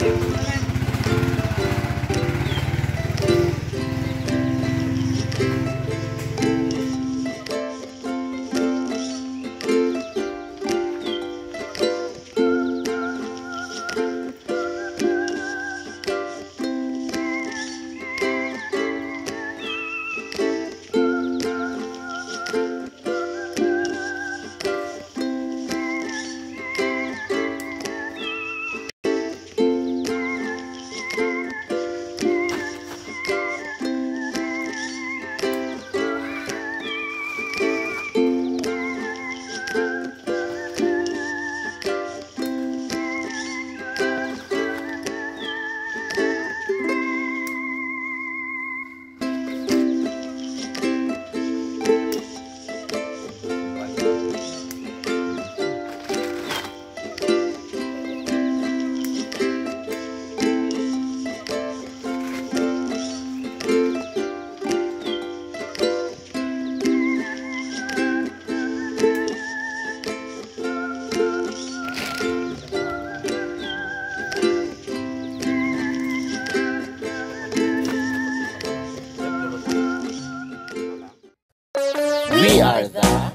Thank you. We are the